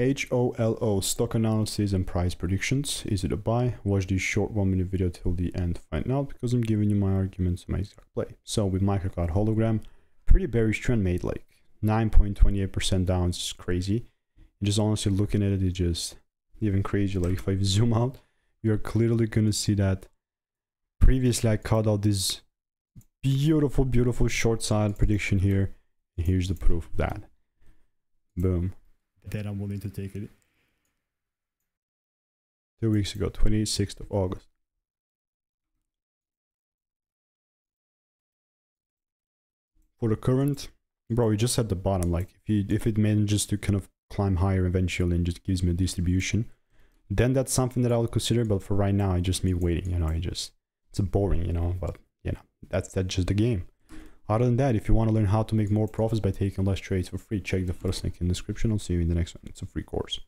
HOLO stock analysis and price predictions. Is it a buy? Watch this short one minute video till the end to find out because I'm giving you my arguments and my exact play. So with MicroCloud hologram, pretty bearish trend made like 9.28% down. It's crazy. just honestly looking at it, it just even crazy. Like if I zoom out, you're clearly gonna see that previously I cut out this beautiful, beautiful short side prediction here. And here's the proof of that. Boom that I'm willing to take it. Two weeks ago, 26th of August. For the current, bro, we just at the bottom. Like if you if it manages to kind of climb higher eventually and just gives me a distribution, then that's something that I would consider. But for right now, it's just me waiting. You know, it just it's boring. You know, but you know that's that's just the game. Other than that, if you want to learn how to make more profits by taking less trades for free, check the first link in the description. I'll see you in the next one. It's a free course.